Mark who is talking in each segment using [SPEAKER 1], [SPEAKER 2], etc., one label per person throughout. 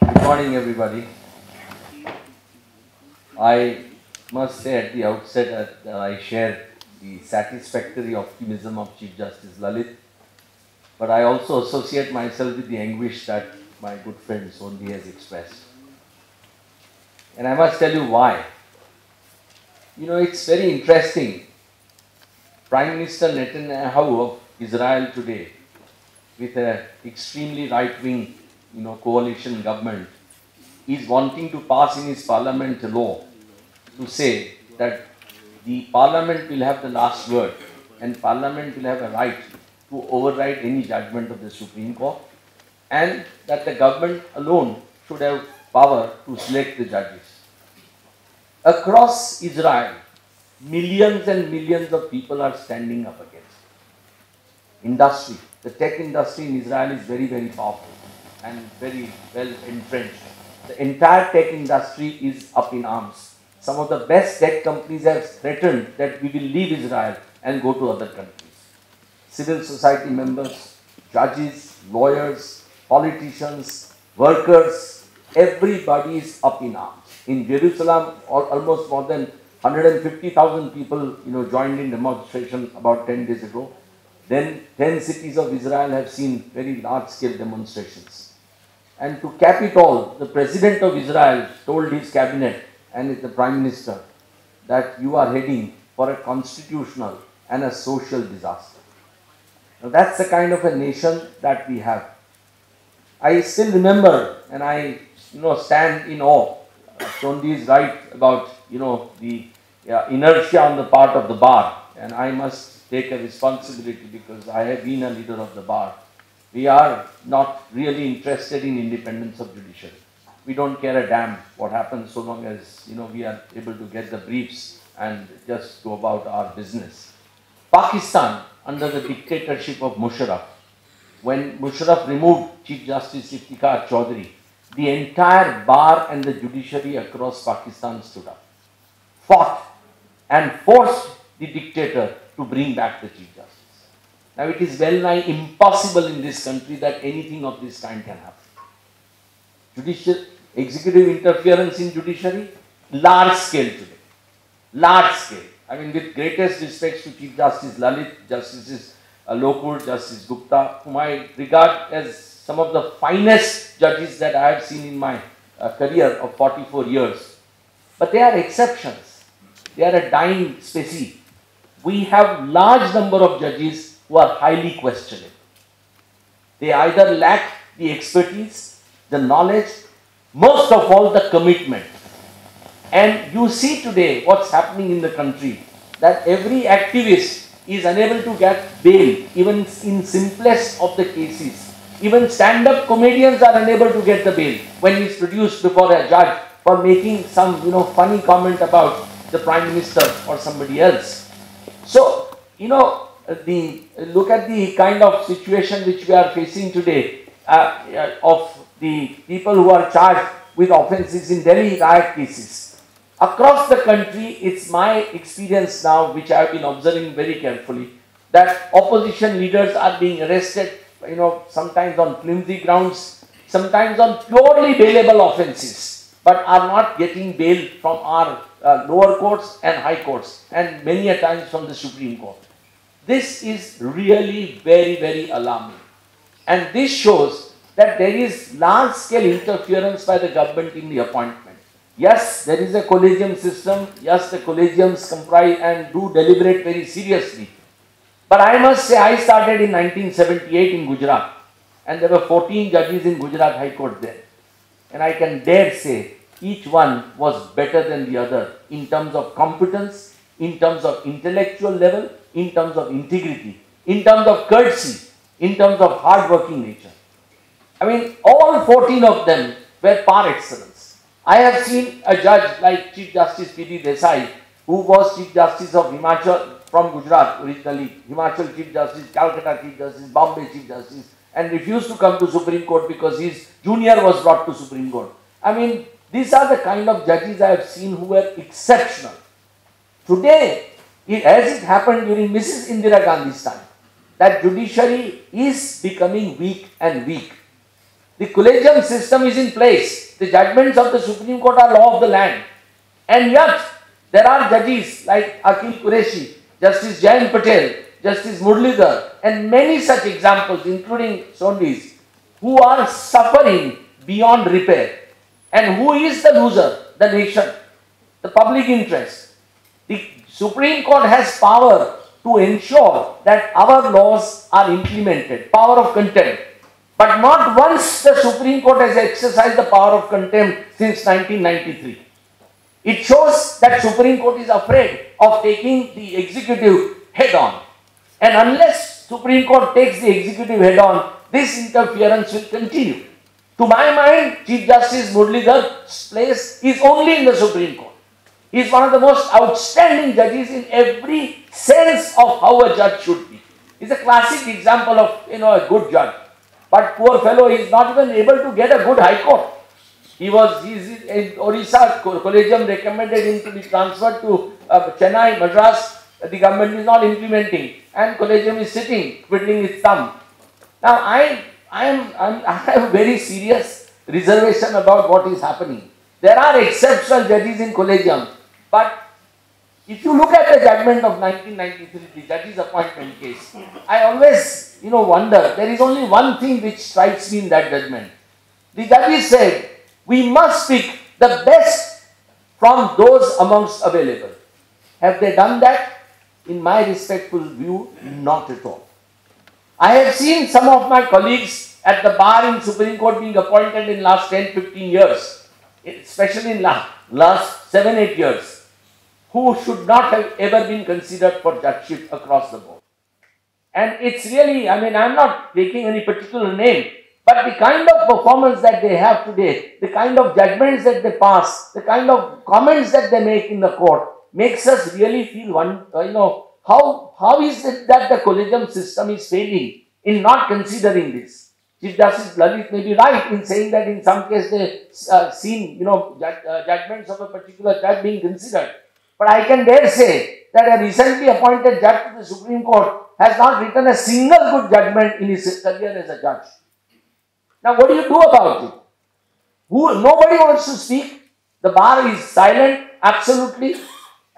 [SPEAKER 1] Good morning, everybody. I must say at the outset that uh, I share the satisfactory optimism of Chief Justice Lalit, but I also associate myself with the anguish that my good friend Sondhi has expressed. And I must tell you why. You know, it's very interesting. Prime Minister Netanyahu of Israel today, with an extremely right-wing, you know, coalition government, is wanting to pass in his parliament law to say that the parliament will have the last word and parliament will have a right to override any judgment of the Supreme Court and that the government alone should have power to select the judges. Across Israel, millions and millions of people are standing up against industry. The tech industry in Israel is very, very powerful and very well entrenched. The entire tech industry is up in arms. Some of the best tech companies have threatened that we will leave Israel and go to other countries. Civil society members, judges, lawyers, politicians, workers, everybody is up in arms. In Jerusalem, almost more than 150,000 people you know, joined in demonstration about 10 days ago. Then 10 cities of Israel have seen very large-scale demonstrations. And to cap it all, the President of Israel told his cabinet and the Prime Minister that you are heading for a constitutional and a social disaster. Now that's the kind of a nation that we have. I still remember and I you know stand in awe. Sondhi is right about you know the yeah, inertia on the part of the bar and I must take a responsibility because I have been a leader of the bar. We are not really interested in independence of judiciary we don't care a damn what happens so long as you know we are able to get the briefs and just go about our business. Pakistan, under the dictatorship of Musharraf, when Musharraf removed Chief Justice Iftikhar Chaudhry, the entire bar and the judiciary across Pakistan stood up, fought and forced the dictator to bring back the Chief Justice. Now it is well nigh impossible in this country that anything of this kind can happen judicial, executive interference in judiciary, large scale today. Large scale. I mean, with greatest respect to Chief Justice Lalit, Justices uh, Lokur, Justice Gupta, whom I regard as some of the finest judges that I have seen in my uh, career of 44 years. But they are exceptions. They are a dying species. We have large number of judges who are highly questionable. They either lack the expertise the knowledge, most of all the commitment. And you see today what's happening in the country, that every activist is unable to get bail, even in simplest of the cases. Even stand-up comedians are unable to get the bail when he's produced before a judge for making some you know funny comment about the prime minister or somebody else. So, you know, the look at the kind of situation which we are facing today uh, uh of the people who are charged with offences in Delhi riot cases. Across the country, it's my experience now, which I have been observing very carefully, that opposition leaders are being arrested, you know, sometimes on flimsy grounds, sometimes on purely bailable offences, but are not getting bail from our uh, lower courts and high courts, and many a times from the Supreme Court. This is really very, very alarming. And this shows that there is large scale interference by the government in the appointment. Yes, there is a collegium system. Yes, the collegiums comprise and do deliberate very seriously. But I must say, I started in 1978 in Gujarat, and there were 14 judges in Gujarat High Court there. And I can dare say, each one was better than the other in terms of competence, in terms of intellectual level, in terms of integrity, in terms of courtesy, in terms of hard-working nature. I mean, all 14 of them were par excellence. I have seen a judge like Chief Justice P.D. Desai, who was Chief Justice of Himachal from Gujarat originally, Himachal Chief Justice, Calcutta Chief Justice, Bombay Chief Justice, and refused to come to Supreme Court because his junior was brought to Supreme Court. I mean, these are the kind of judges I have seen who were exceptional. Today, as it happened during Mrs. Indira Gandhi's time, that judiciary is becoming weak and weak. The collegium system is in place. The judgments of the Supreme Court are law of the land. And yet, there are judges like Akil Kureshi, Justice Jayant Patel, Justice Muralidhar, and many such examples, including Sondis, who are suffering beyond repair. And who is the loser? The nation, the public interest. The Supreme Court has power to ensure that our laws are implemented, power of contempt. But not once the Supreme Court has exercised the power of contempt since 1993. It shows that Supreme Court is afraid of taking the executive head on. And unless Supreme Court takes the executive head on, this interference will continue. To my mind, Chief Justice Muralidhar's place is only in the Supreme Court. Is one of the most outstanding judges in every sense of how a judge should be. He's a classic example of you know a good judge. But poor fellow is not even able to get a good high court. He was he's in Orissa Collegium recommended him to be transferred to uh, Chennai, Madras. The government is not implementing, and Collegium is sitting, twiddling its thumb. Now I I am I'm, I have very serious reservation about what is happening. There are exceptional judges in Collegium but if you look at the judgment of 1993, the judge's appointment case, I always, you know, wonder, there is only one thing which strikes me in that judgment. The judge said, we must pick the best from those amongst available. Have they done that? In my respectful view, not at all. I have seen some of my colleagues at the bar in Supreme Court being appointed in last 10, 15 years, especially in last 7, 8 years who should not have ever been considered for judgeship across the board. And it's really, I mean, I'm not taking any particular name, but the kind of performance that they have today, the kind of judgments that they pass, the kind of comments that they make in the court makes us really feel one, uh, you know, how, how is it that the collegium system is failing in not considering this? Chief Justice Lalit may be right in saying that in some case they uh, seen, you know, uh, judgments of a particular judge being considered. But I can dare say that a recently appointed judge to the Supreme Court has not written a single good judgment in his career as a judge. Now, what do you do about it? Who, nobody wants to speak. The bar is silent, absolutely,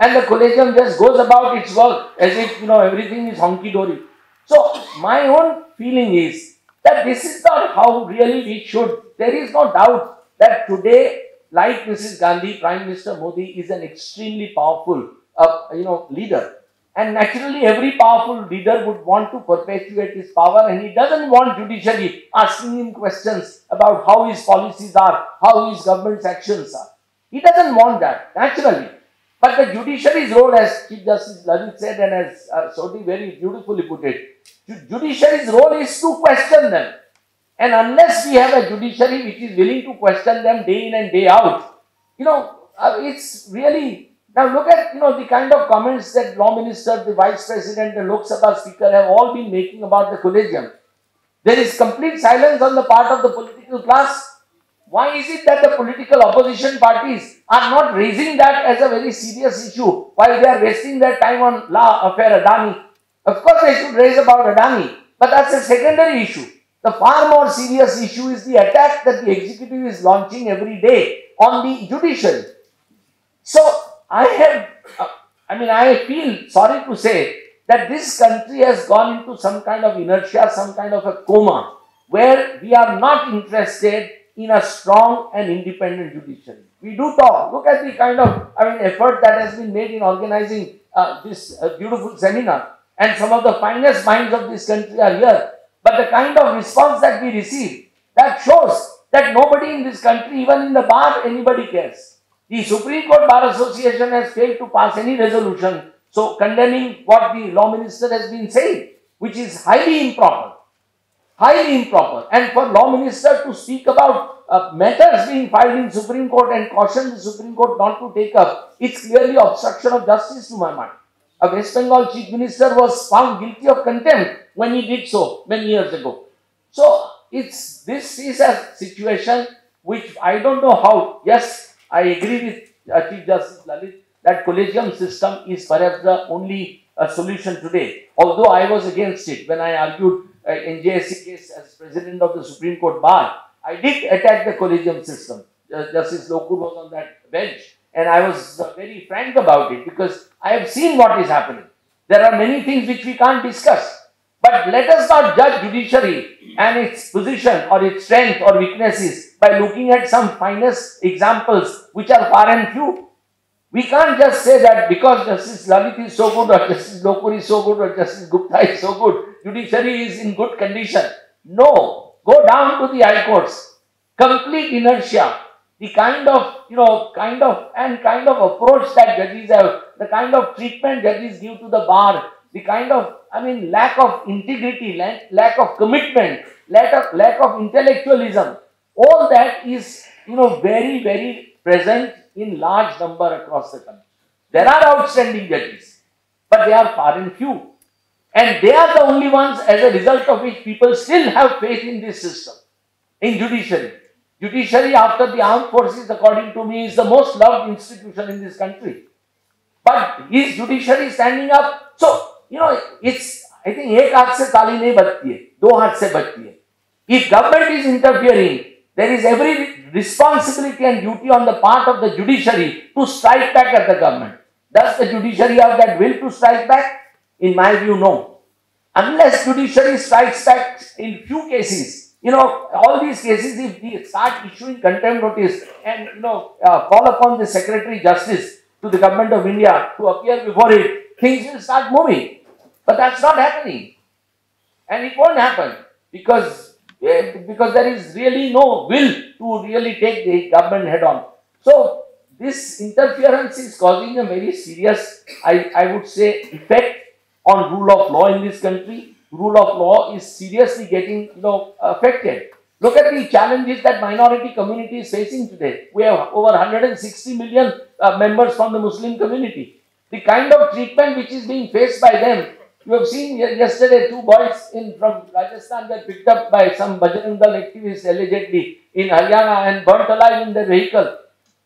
[SPEAKER 1] and the collegium just goes about its work as if you know everything is honky dory. So, my own feeling is that this is not how really we should. There is no doubt that today like Mrs. Gandhi, Prime Minister Modi is an extremely powerful, uh, you know, leader. And naturally, every powerful leader would want to perpetuate his power and he doesn't want judiciary asking him questions about how his policies are, how his government's actions are. He doesn't want that, naturally. But the judiciary's role, as Chief Justice Lalit said and as uh, very beautifully put it, judiciary's role is to question them. And unless we have a judiciary which is willing to question them day in and day out, you know, uh, it's really. Now look at, you know, the kind of comments that Law Minister, the Vice President, the Lok Sabha Speaker have all been making about the collegium. There is complete silence on the part of the political class. Why is it that the political opposition parties are not raising that as a very serious issue while they are wasting their time on La Affair Adani? Of course, they should raise about Adani, but that's a secondary issue. The far more serious issue is the attack that the executive is launching every day on the judiciary. So, I have, uh, I mean, I feel sorry to say that this country has gone into some kind of inertia, some kind of a coma, where we are not interested in a strong and independent judiciary. We do talk. Look at the kind of, I mean, effort that has been made in organizing uh, this uh, beautiful seminar. And some of the finest minds of this country are here. But the kind of response that we receive, that shows that nobody in this country, even in the bar, anybody cares. The Supreme Court Bar Association has failed to pass any resolution so condemning what the law minister has been saying, which is highly improper. Highly improper. And for law minister to speak about uh, matters being filed in Supreme Court and caution the Supreme Court not to take up, it's clearly obstruction of justice to my mind. A West Bengal chief minister was found guilty of contempt when he did so many years ago. So it's this is a situation which I don't know how. Yes, I agree with uh, Chief Justice Lalit that collegium system is perhaps the only uh, solution today. Although I was against it when I argued uh, NJAC case as president of the Supreme Court bar, I did attack the collegium system. Justice Lokur was on that bench and I was very frank about it because I have seen what is happening. There are many things which we can't discuss. But let us not judge judiciary and its position or its strength or weaknesses by looking at some finest examples which are far and few. We can't just say that because Justice Lalit is so good or Justice Lokur is so good or Justice Gupta is so good, judiciary is in good condition. No, go down to the high courts. Complete inertia. The kind of, you know, kind of, and kind of approach that judges have, the kind of treatment judges give to the bar, the kind of, I mean, lack of integrity, lack of commitment, lack of, lack of intellectualism, all that is, you know, very, very present in large number across the country. There are outstanding judges, but they are far and few. And they are the only ones as a result of which people still have faith in this system, in judiciary. Judiciary after the armed forces, according to me, is the most loved institution in this country. But is judiciary standing up? So, you know, it's, I think, एक हाथ से ताली नहीं बजती है दो हाथ से बजती है If government is interfering, there is every responsibility and duty on the part of the judiciary to strike back at the government. Does the judiciary have that will to strike back? In my view, no. Unless judiciary strikes back in few cases, you know, all these cases, if we start issuing contempt notice and, you know, uh, call upon the Secretary Justice to the Government of India to appear before it, things will start moving. But that's not happening. And it won't happen because, eh, because there is really no will to really take the government head on. So, this interference is causing a very serious, I, I would say, effect on rule of law in this country. Rule of law is seriously getting you know affected. Look at the challenges that minority community is facing today. We have over 160 million uh, members from the Muslim community. The kind of treatment which is being faced by them, you have seen yesterday two boys in from Rajasthan were picked up by some Bajrang Dal activists allegedly in Haryana and burnt alive in their vehicle.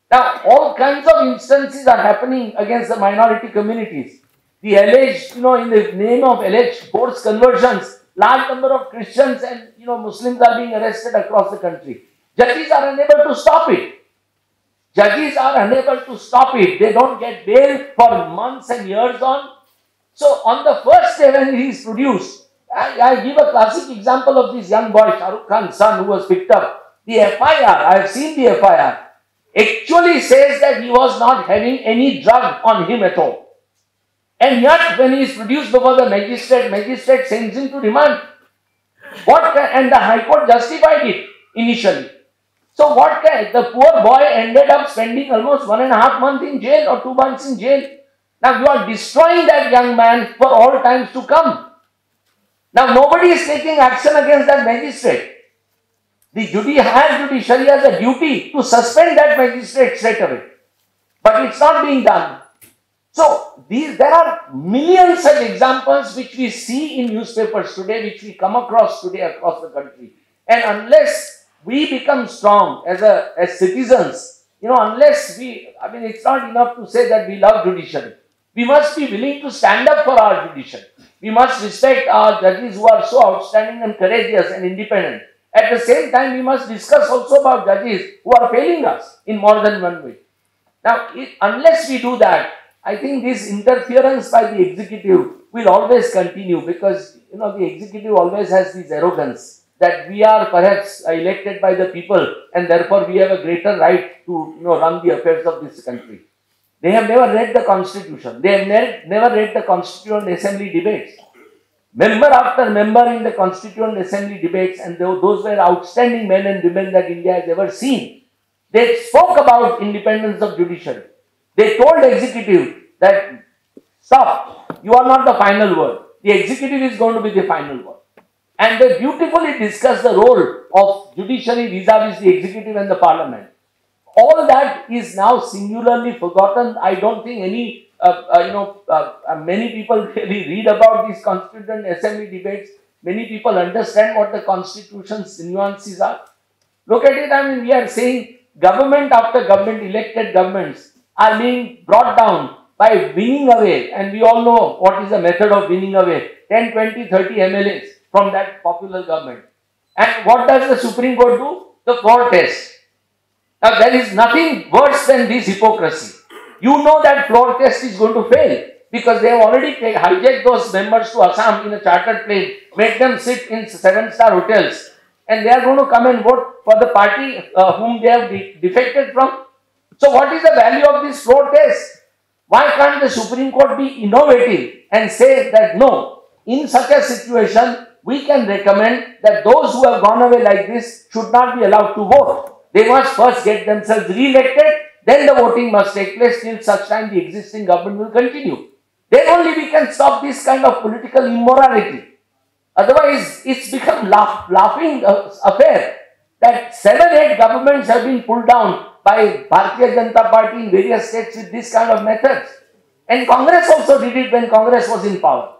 [SPEAKER 1] Now, all kinds of instances are happening against the minority communities the alleged, you know, in the name of alleged forced conversions, large number of Christians and, you know, Muslims are being arrested across the country. Judges are unable to stop it. Judges are unable to stop it. They don't get bail for months and years on. So on the first day when he is produced, I, I give a classic example of this young boy, Shahrukh Khan's son, who was picked up. The FIR, I have seen the FIR, actually says that he was not having any drug on him at all. And yet, when he is produced before the magistrate, magistrate sends him to remand. What can, and the High Court justified it initially. So what can, the poor boy ended up spending almost one and a half month in jail or two months in jail. Now you are destroying that young man for all times to come. Now nobody is taking action against that magistrate. The judi has judiciary has a duty to suspend that magistrate straight away. But it's not being done. So, these, there are millions of examples which we see in newspapers today, which we come across today across the country. And unless we become strong as, a, as citizens, you know, unless we, I mean, it's not enough to say that we love judiciary. We must be willing to stand up for our judiciary. We must respect our judges who are so outstanding and courageous and independent. At the same time, we must discuss also about judges who are failing us in more than one way. Now, it, unless we do that, I think this interference by the executive will always continue because you know the executive always has this arrogance that we are perhaps elected by the people and therefore we have a greater right to you know run the affairs of this country. They have never read the constitution. They have ne never read the constituent assembly debates. Member after member in the constituent assembly debates and those were outstanding men and women that India has ever seen. They spoke about independence of judiciary. They told executive that stop, you are not the final word. The executive is going to be the final word. And they beautifully discuss the role of judiciary vis-a-vis the executive and the parliament. All that is now singularly forgotten. I don't think any, uh, uh, you know, uh, uh many people really read about these constituent assembly debates. Many people understand what the constitution's nuances are. Look at it, I mean, we are saying government after government, elected governments, are being brought down by winning away, and we all know what is the method of winning away 10, 20, 30 MLAs from that popular government. And what does the Supreme Court do? the court test. Now there is nothing worse than this hypocrisy. You know that floor test is going to fail because they have already hijacked those members to Assam in a chartered plane, made them sit in seven-star hotels, and they are going to come and vote for the party uh, whom they have de defected from. So what is the value of this floor test? Why can't the Supreme Court be innovative and say that no, in such a situation, we can recommend that those who have gone away like this should not be allowed to vote. They must first get themselves re-elected, then the voting must take place till such time the existing government will continue. Then only we can stop this kind of political immorality. Otherwise, it's become laugh, laughing uh, affair that seven, eight governments have been pulled down by Bharatiya Janata Party in various states with this kind of methods. And Congress also did it when Congress was in power.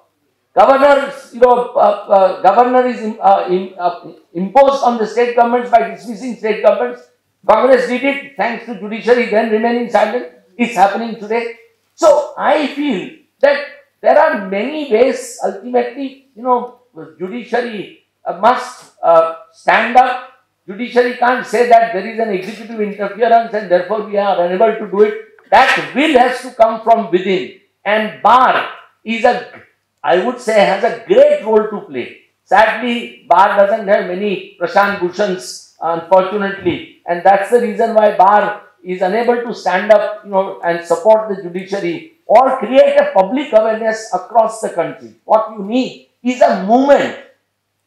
[SPEAKER 1] Governor, you know, uh, uh, governor is uh, in, uh, imposed on the state governments by dismissing state governments. Congress did it thanks to judiciary then remaining silent. It's happening today. So I feel that there are many ways ultimately, you know, judiciary must uh, stand up. Judiciary can't say that there is an executive interference and therefore we are unable to do it. That will has to come from within. And bar is a, I would say, has a great role to play. Sadly, bar doesn't have many Prashant Bhushans, unfortunately. And that's the reason why bar is unable to stand up, you know, and support the judiciary or create a public awareness across the country. What you need is a movement,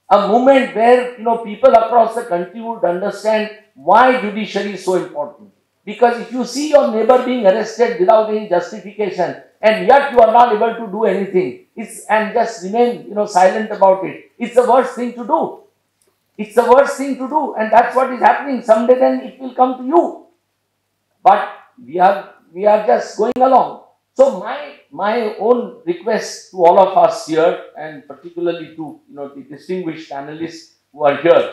[SPEAKER 1] a movement where you know people across the country would understand why judiciary is so important. Because if you see your neighbor being arrested without any justification and yet you are not able to do anything, it's and just remain you know silent about it, it's the worst thing to do. It's the worst thing to do, and that's what is happening. Someday then it will come to you. But we are we are just going along. So my my own request to all of us here and particularly to you know the distinguished analysts who are here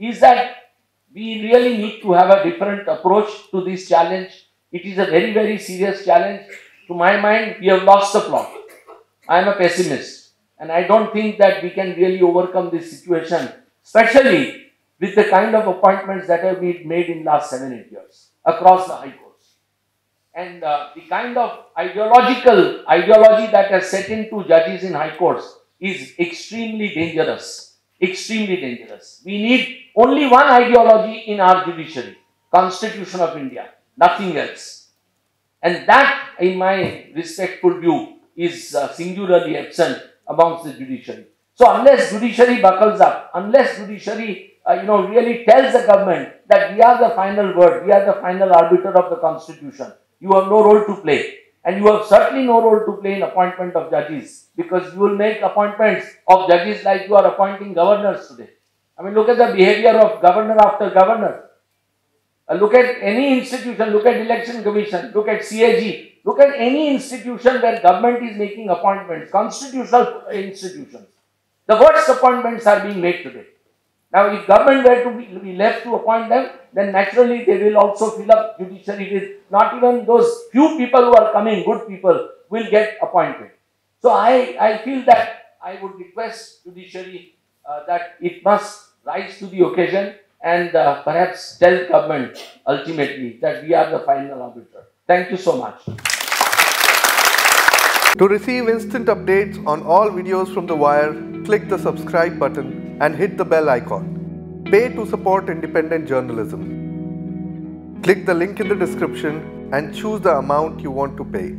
[SPEAKER 1] is that we really need to have a different approach to this challenge. It is a very very serious challenge. To my mind, we have lost the plot. I am a pessimist and I don't think that we can really overcome this situation, especially with the kind of appointments that have been made in the last seven, eight years across the High Court and uh, the kind of ideological ideology that has set into judges in high courts is extremely dangerous. Extremely dangerous. We need only one ideology in our judiciary, Constitution of India, nothing else. And that, in my respectful view, is uh, singularly absent amongst the judiciary. So unless judiciary buckles up, unless judiciary uh, you know, really tells the government that we are the final word, we are the final arbiter of the constitution, you have no role to play. And you have certainly no role to play in appointment of judges because you will make appointments of judges like you are appointing governors today. I mean, look at the behavior of governor after governor. Uh, look at any institution, look at election commission, look at CAG, look at any institution where government is making appointments, constitutional institutions. The worst appointments are being made today. Now, if government were to be, be left to appoint them, then naturally they will also fill up judiciary with not even those few people who are coming, good people, will get appointed. So, I, I feel that I would request judiciary uh, that it must rise to the occasion and uh, perhaps tell government ultimately that we are the final arbiter. Thank you so much.
[SPEAKER 2] To receive instant updates on all videos from The Wire, click the subscribe button and hit the bell icon. Pay to support independent journalism. Click the link in the description and choose the amount you want to pay.